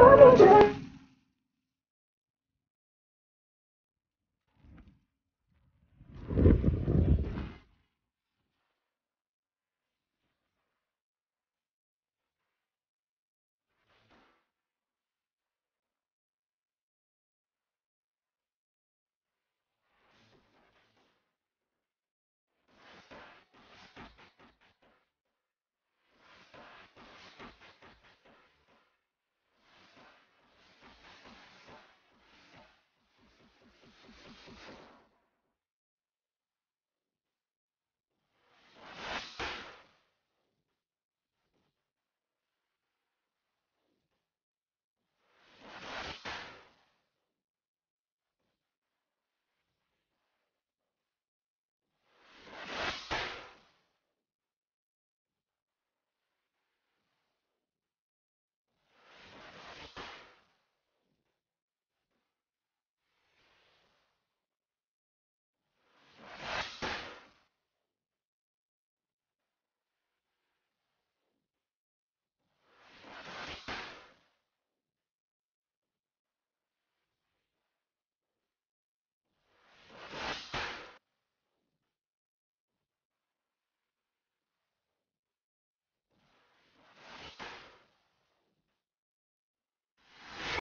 Bye.